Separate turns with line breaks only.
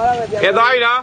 ပါလာမယ်ပြန်
ကဲသွားပြီနော်